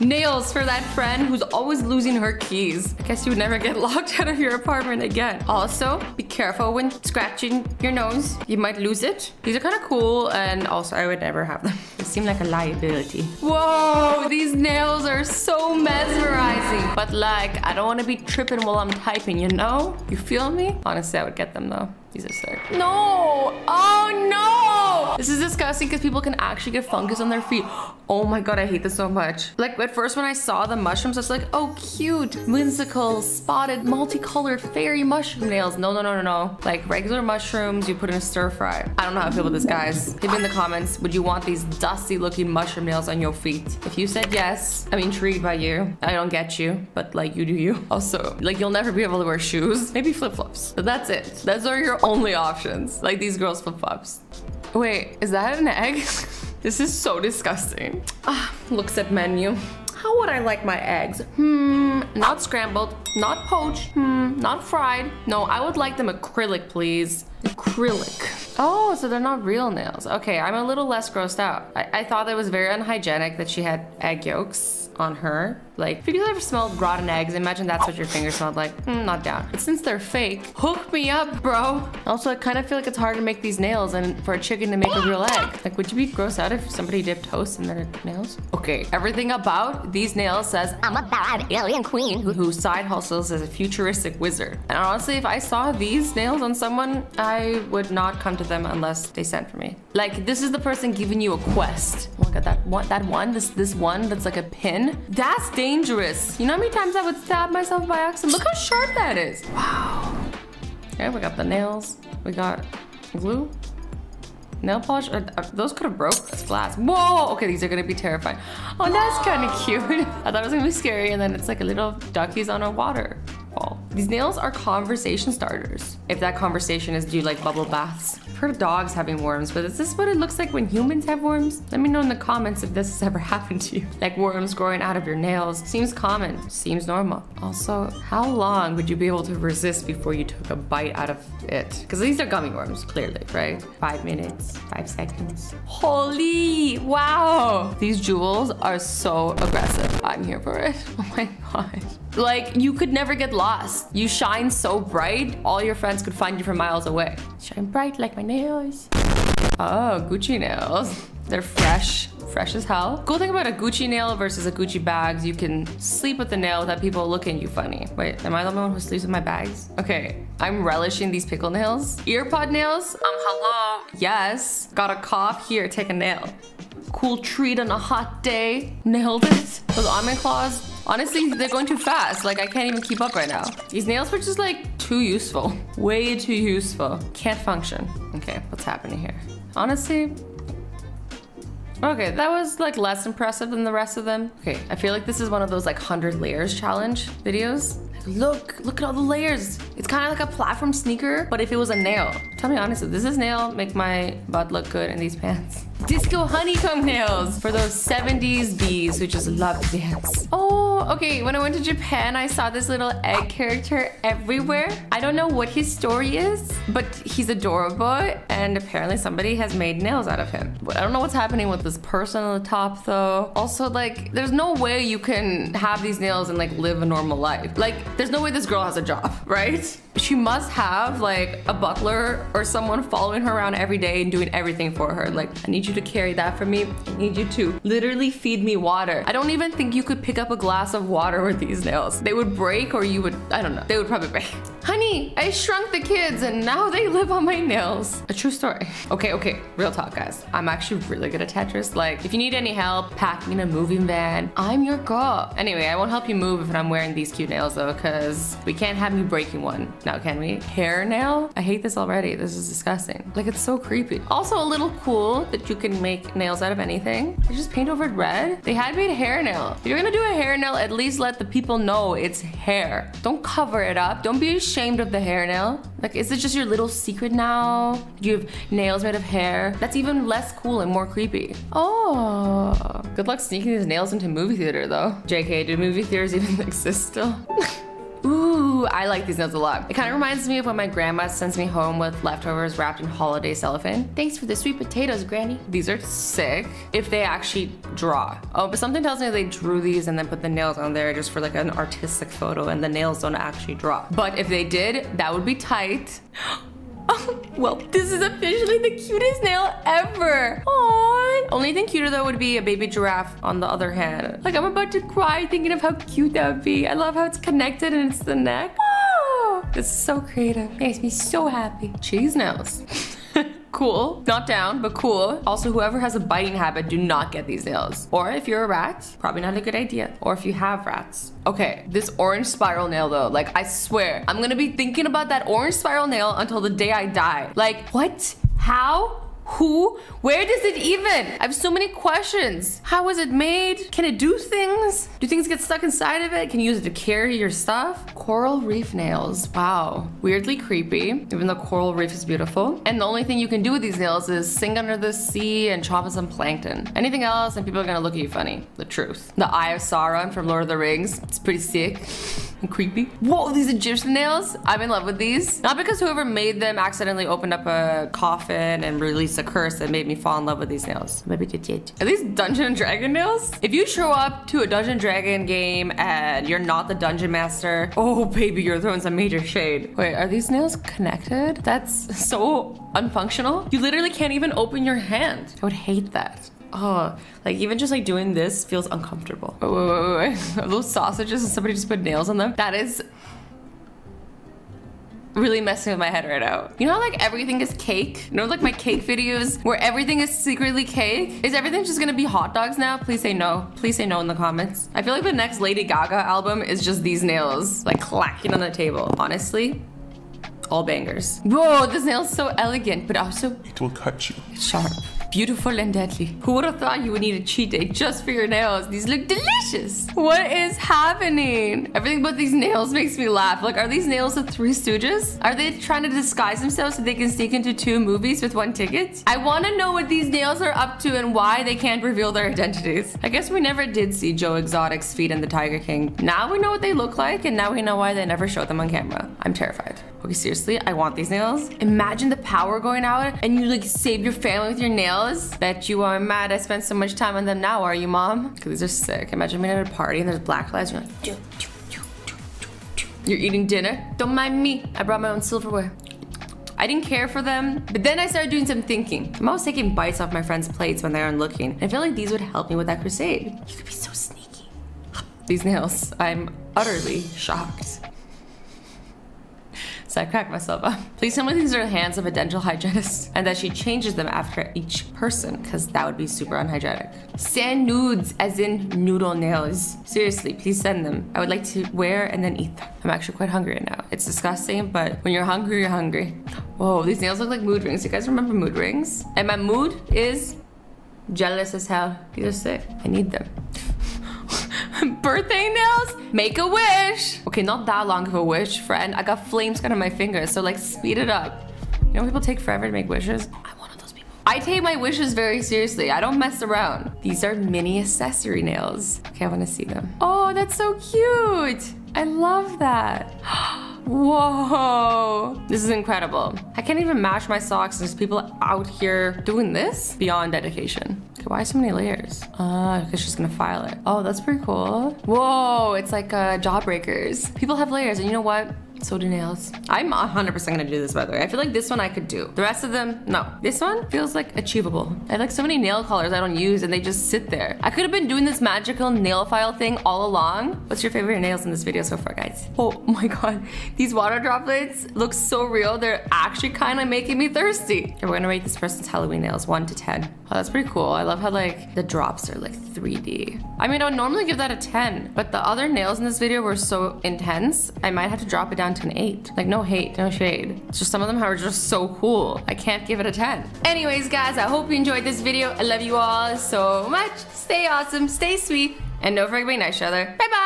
Nails for that friend who's always losing her keys. I guess you would never get locked out of your apartment again. Also, be careful when scratching your nose. You might lose it. These are kind of cool and also I would never have them. They seem like a liability. Whoa, these nails are so mesmerizing. But like, I don't want to be tripping while I'm typing, you know? You feel me? Honestly, I would get them though. These are sick. No! Oh no! This is disgusting because people can actually get fungus on their feet. Oh my god, I hate this so much. Like at first when I saw the mushrooms, I was like, oh cute, whimsical, spotted, multicolored fairy mushroom nails. No, no, no, no, no. Like regular mushrooms, you put in a stir fry. I don't know how I feel about this, guys. Leave me in the comments, would you want these dusty looking mushroom nails on your feet? If you said yes, I'm intrigued by you. I don't get you, but like you do you. Also, like you'll never be able to wear shoes, maybe flip-flops. But that's it. Those are your only options. Like these girls flip-flops. Wait, is that an egg? this is so disgusting. Ah, looks at menu. How would I like my eggs? Hmm, not scrambled, not poached, hmm, not fried. No, I would like them acrylic, please. Acrylic. Oh, so they're not real nails. Okay, I'm a little less grossed out. I, I thought it was very unhygienic that she had egg yolks on her. Like, if you ever smelled rotten eggs, imagine that's what your fingers smelled like. Mm, not down. But since they're fake, hook me up, bro. Also, I kind of feel like it's hard to make these nails and for a chicken to make a real egg. Like, would you be grossed out if somebody dipped toast in their nails? Okay, everything about these nails says, I'm a bad alien queen who, who side hustles as a futuristic wizard. And honestly, if I saw these nails on someone, I would not come to them unless they sent for me. Like, this is the person giving you a quest. Look at that one, that one, this, this one that's like a pin. That's dangerous. You know how many times I would stab myself by accident? Look how sharp that is. Wow. Okay, we got the nails. We got glue. Nail polish, those could have broke. That's glass. Whoa, okay, these are gonna be terrifying. Oh, that's kind of cute. I thought it was gonna be scary and then it's like a little duckies on a waterfall. These nails are conversation starters. If that conversation is do you like bubble baths? Heard of dogs having worms, but is this what it looks like when humans have worms? Let me know in the comments if this has ever happened to you. Like worms growing out of your nails. Seems common, seems normal. Also, how long would you be able to resist before you took a bite out of it? Because these are gummy worms, clearly, right? Five minutes, five seconds. Holy, wow. These jewels are so aggressive. I'm here for it. Oh my God. Like, you could never get lost. You shine so bright, all your friends could find you from miles away. Shine bright like my nails. Oh, Gucci nails. They're fresh, fresh as hell. Cool thing about a Gucci nail versus a Gucci bags, you can sleep with the nail without people looking at you funny. Wait, am I the only one who sleeps with my bags? Okay, I'm relishing these pickle nails. AirPod nails, um, hello. Yes, got a cough, here, take a nail. Cool treat on a hot day. Nailed it. Those almond claws, honestly, they're going too fast. Like, I can't even keep up right now. These nails were just like too useful. Way too useful. Can't function. Okay, what's happening here? Honestly, Okay, that was like less impressive than the rest of them. Okay, I feel like this is one of those like 100 layers challenge videos. Look, look at all the layers. It's kind of like a platform sneaker, but if it was a nail. Tell me honestly, this nail make my butt look good in these pants? Disco honeycomb nails for those 70s bees who just love to dance. Oh, okay, when I went to Japan, I saw this little egg character everywhere. I don't know what his story is, but he's adorable and apparently somebody has made nails out of him. But I don't know what's happening with this person on the top though. Also, like, there's no way you can have these nails and like live a normal life. Like, there's no way this girl has a job, right? She must have like a butler or someone following her around every day and doing everything for her. Like, I need you to carry that for me. I need you to literally feed me water. I don't even think you could pick up a glass of water with these nails. They would break or you would, I don't know. They would probably break. Honey, I shrunk the kids and now they live on my nails. A true story. Okay, okay, real talk guys. I'm actually really good at Tetris. Like, if you need any help packing in a moving van, I'm your girl. Anyway, I won't help you move if I'm wearing these cute nails though, because we can't have me breaking one now, can we? Hair nail? I hate this already. This is disgusting. Like, it's so creepy. Also, a little cool that you can make nails out of anything. They just paint over it red. They had made hair nail. If you're gonna do a hair nail, at least let the people know it's hair. Don't cover it up. Don't be ashamed of the hair nail. Like, is it just your little secret now? Do you have nails made of hair? That's even less cool and more creepy. Oh, good luck sneaking these nails into movie theater though. JK, do movie theaters even exist still? Ooh, I like these nails a lot. It kind of reminds me of when my grandma sends me home with leftovers wrapped in holiday cellophane. Thanks for the sweet potatoes, Granny. These are sick if they actually draw. Oh, but something tells me they drew these and then put the nails on there just for like an artistic photo and the nails don't actually draw. But if they did, that would be tight. Oh, well, this is officially the cutest nail ever. Aww. Only thing cuter though would be a baby giraffe on the other hand. Like I'm about to cry thinking of how cute that would be. I love how it's connected and it's the neck. Oh, so creative. It Makes me so happy. Cheese nails. cool. Not down, but cool. Also, whoever has a biting habit, do not get these nails. Or if you're a rat, probably not a good idea. Or if you have rats. Okay, this orange spiral nail though, like I swear, I'm gonna be thinking about that orange spiral nail until the day I die. Like, what? How? Who? Where does it even? I have so many questions. How was it made? Can it do things? Do things get stuck inside of it? Can you use it to carry your stuff? Coral reef nails. Wow. Weirdly creepy, even though coral reef is beautiful. And the only thing you can do with these nails is sink under the sea and chop some plankton. Anything else and people are gonna look at you funny. The truth. The Eye of Sauron from Lord of the Rings. It's pretty sick and creepy. Whoa, these Egyptian nails. I'm in love with these. Not because whoever made them accidentally opened up a coffin and released a curse that made me fall in love with these nails. Maybe they did. Are these Dungeon and Dragon nails? If you show up to a Dungeon Dragon game and you're not the dungeon master, oh baby, you're throwing some major shade. Wait, are these nails connected? That's so unfunctional. You literally can't even open your hand. I would hate that. Oh, like even just like doing this feels uncomfortable. Oh, wait, wait, wait, wait. Are those sausages and somebody just put nails on them? That is really messing with my head right now. You know how like everything is cake? You know like my cake videos where everything is secretly cake? Is everything just gonna be hot dogs now? Please say no. Please say no in the comments. I feel like the next Lady Gaga album is just these nails like clacking on the table. Honestly, all bangers. Whoa, this nail's so elegant, but also It will cut you. It's sharp. Beautiful and deadly. Who would have thought you would need a cheat day just for your nails? These look delicious. What is happening? Everything but these nails makes me laugh. Like, are these nails the Three Stooges? Are they trying to disguise themselves so they can sneak into two movies with one ticket? I want to know what these nails are up to and why they can't reveal their identities. I guess we never did see Joe Exotic's feet in the Tiger King. Now we know what they look like and now we know why they never showed them on camera. I'm terrified. Okay, seriously, I want these nails. Imagine the power going out and you like save your family with your nails. Bet you are mad I spent so much time on them now, are you, mom? Because these are sick. Imagine being at a party and there's black lights you're like, "Choo, choo, choo, choo, choo, choo." you're eating dinner. Don't mind me. I brought my own silverware. I didn't care for them, but then I started doing some thinking. I'm always taking bites off my friends' plates when they aren't looking. I feel like these would help me with that crusade. You could be so sneaky. These nails, I'm utterly shocked. So I cracked myself up. Please tell me these are the hands of a dental hygienist and that she changes them after each person because that would be super unhygienic. Send nudes as in noodle nails. Seriously, please send them. I would like to wear and then eat them. I'm actually quite hungry right now. It's disgusting, but when you're hungry, you're hungry. Whoa, these nails look like mood rings. You guys remember mood rings? And my mood is jealous as hell. These are sick. I need them. Birthday nails? Make a wish. Okay, not that long of a wish, friend. I got flames cut on my fingers, so like speed it up. You know people take forever to make wishes? I'm one of those people. I take my wishes very seriously. I don't mess around. These are mini accessory nails. Okay, I want to see them. Oh, that's so cute. I love that. Whoa, this is incredible. I can't even match my socks. There's people out here doing this beyond dedication. Why so many layers? Uh, because she's gonna file it. Oh, that's pretty cool. Whoa, it's like uh, jawbreakers. People have layers, and you know what? So do nails. I'm 100% gonna do this by the way. I feel like this one I could do. The rest of them, no. This one feels like achievable. I have like so many nail colors I don't use and they just sit there. I could have been doing this magical nail file thing all along. What's your favorite nails in this video so far, guys? Oh my god. These water droplets look so real. They're actually kind of making me thirsty. Okay, we're gonna rate this person's Halloween nails, 1 to 10. Oh, that's pretty cool. I love how like the drops are like 3D. I mean, I would normally give that a 10, but the other nails in this video were so intense, I might have to drop it down an 8. Like no hate, no shade. It's just some of them are just so cool. I can't give it a 10. Anyways, guys, I hope you enjoyed this video. I love you all so much. Stay awesome, stay sweet, and don't forget to be nice to each other. Bye bye!